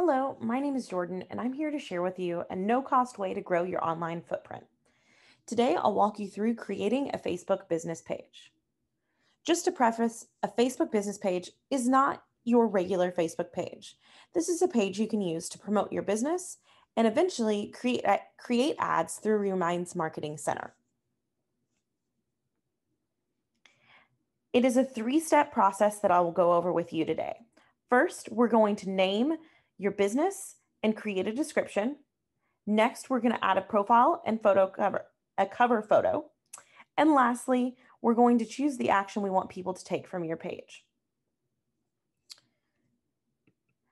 Hello, my name is Jordan, and I'm here to share with you a no cost way to grow your online footprint. Today, I'll walk you through creating a Facebook business page. Just to preface, a Facebook business page is not your regular Facebook page. This is a page you can use to promote your business and eventually create, create ads through Remine's Marketing Center. It is a three step process that I will go over with you today. First, we're going to name your business and create a description. Next, we're going to add a profile and photo cover, a cover photo. And lastly, we're going to choose the action we want people to take from your page.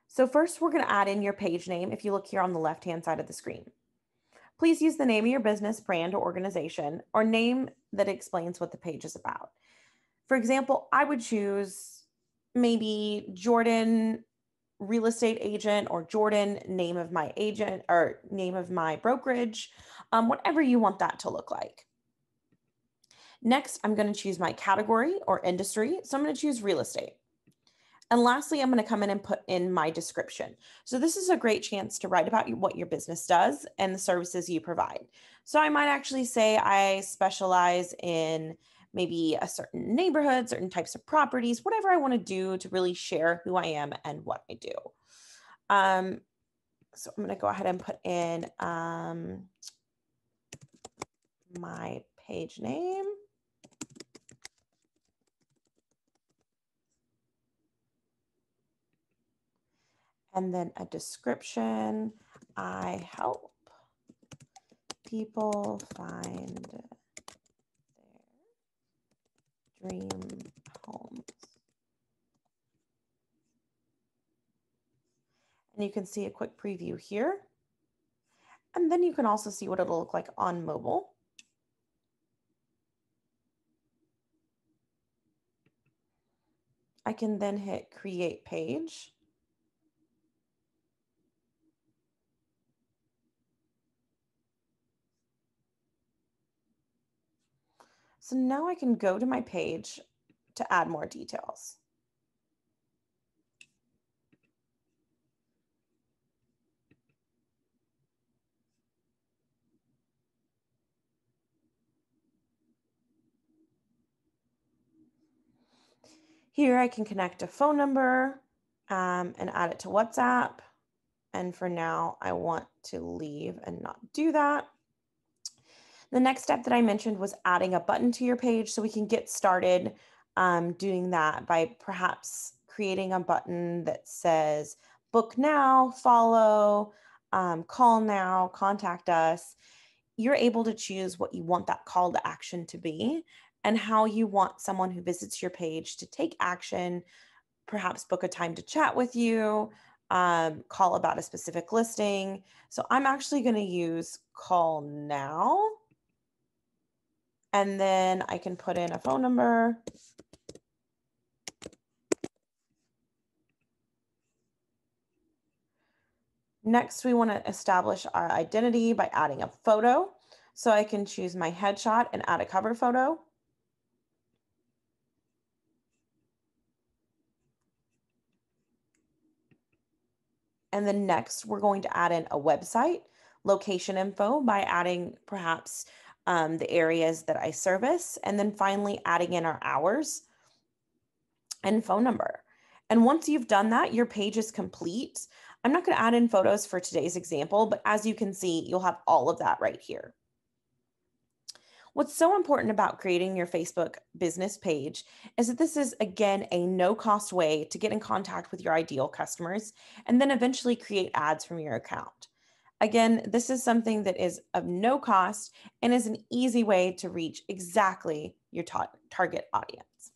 So first, we're going to add in your page name if you look here on the left-hand side of the screen. Please use the name of your business, brand, or organization, or name that explains what the page is about. For example, I would choose maybe Jordan real estate agent or Jordan name of my agent or name of my brokerage, um, whatever you want that to look like. Next, I'm going to choose my category or industry. So I'm going to choose real estate. And lastly, I'm going to come in and put in my description. So this is a great chance to write about what your business does and the services you provide. So I might actually say I specialize in maybe a certain neighborhood, certain types of properties, whatever I want to do to really share who I am and what I do. Um, so I'm going to go ahead and put in um, my page name. And then a description. I help people find dream homes. And you can see a quick preview here. And then you can also see what it'll look like on mobile. I can then hit create page. So now I can go to my page to add more details. Here I can connect a phone number um, and add it to WhatsApp. And for now, I want to leave and not do that. The next step that I mentioned was adding a button to your page so we can get started um, doing that by perhaps creating a button that says book now, follow, um, call now, contact us. You're able to choose what you want that call to action to be and how you want someone who visits your page to take action, perhaps book a time to chat with you, um, call about a specific listing. So I'm actually going to use call now and then I can put in a phone number. Next, we want to establish our identity by adding a photo. So I can choose my headshot and add a cover photo. And then next, we're going to add in a website, location info by adding perhaps um, the areas that I service, and then finally adding in our hours and phone number. And once you've done that, your page is complete. I'm not going to add in photos for today's example, but as you can see, you'll have all of that right here. What's so important about creating your Facebook business page is that this is, again, a no cost way to get in contact with your ideal customers and then eventually create ads from your account. Again, this is something that is of no cost and is an easy way to reach exactly your ta target audience.